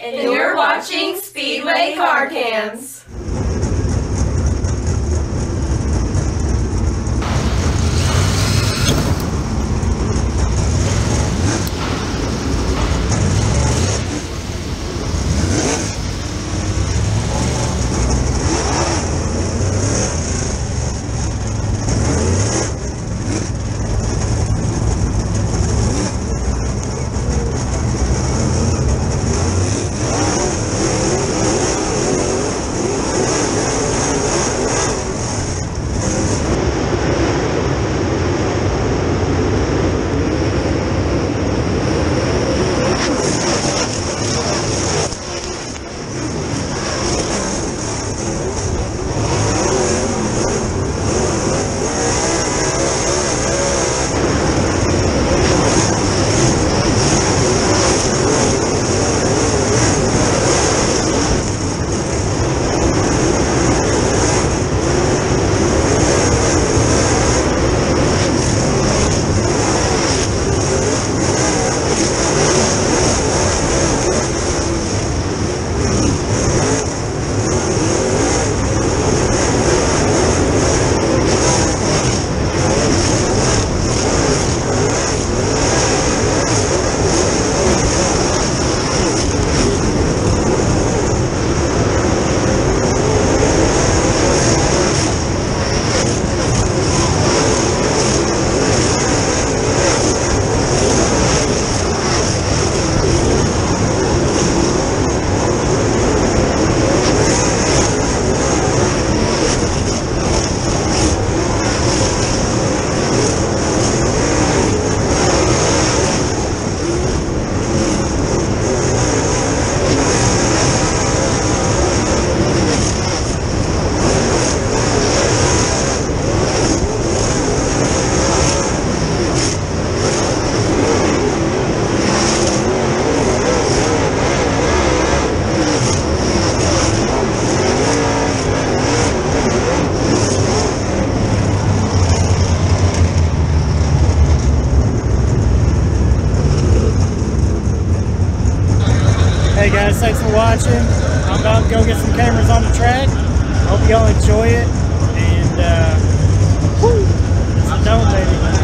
And you're watching Speedway Car Cams. Thanks for watching. I'm about to go get some cameras on the track. Hope y'all enjoy it. And, uh, whoo, it's a dome, baby.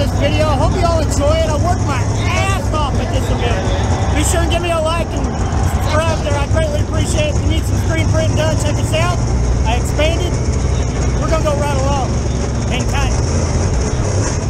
this video. Hope you all enjoy it. I worked my ass off at this event. Be sure and give me a like and subscribe there. I greatly appreciate it. If you need some screen printing done, check us out. I expanded. We're going to go right along. Hang tight.